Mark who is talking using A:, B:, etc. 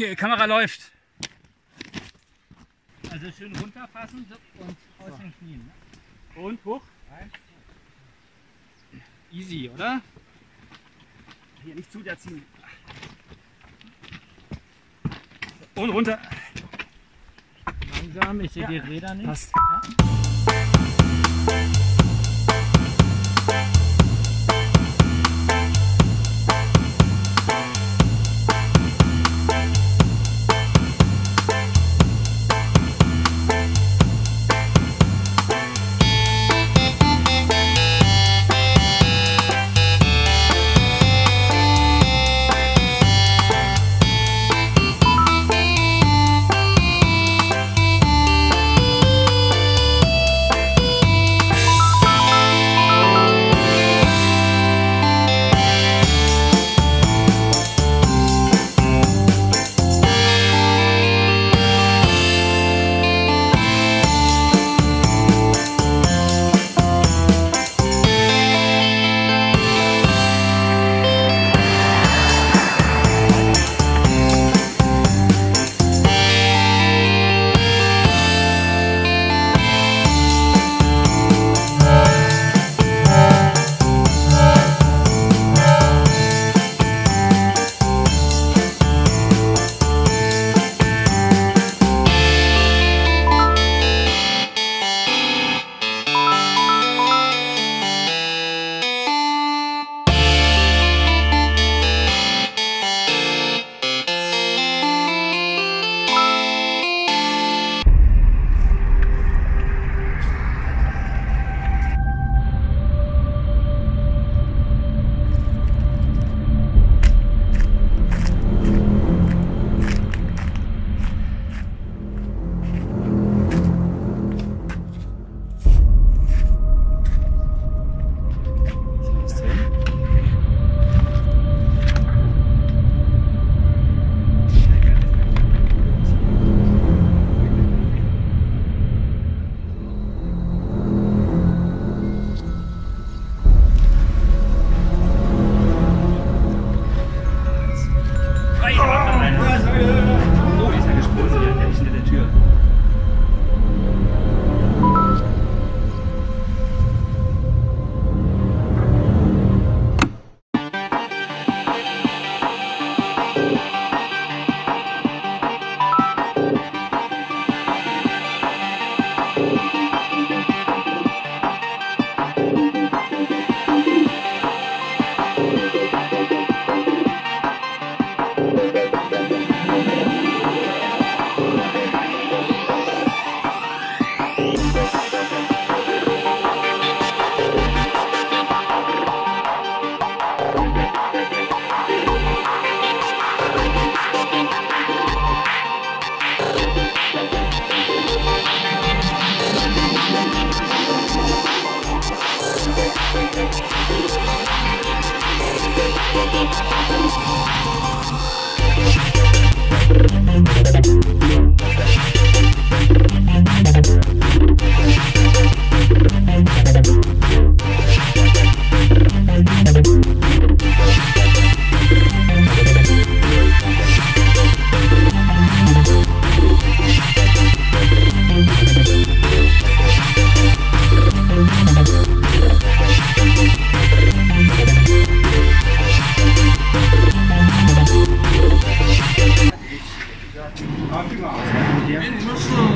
A: Okay, Kamera läuft. Also schön runterfassen und aus den Knien. Ne? Und hoch. Easy, oder? Hier nicht zu der ziehen. Und runter.
B: Langsam, ich sehe die Räder nicht.
A: Passt. Frei, Thank